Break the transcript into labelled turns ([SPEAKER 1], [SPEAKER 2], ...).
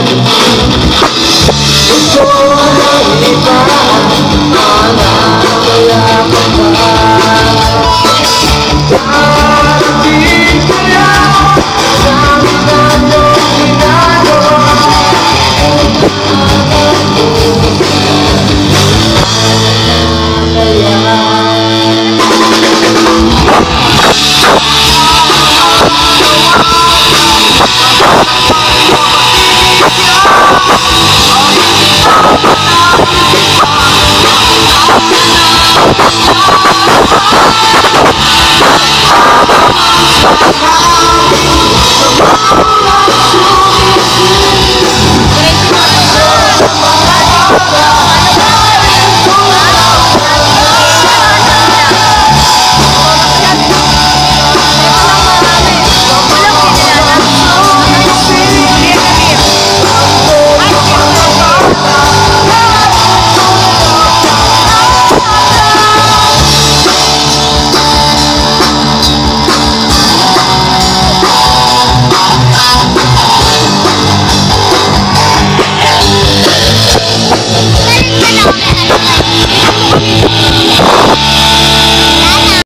[SPEAKER 1] It's so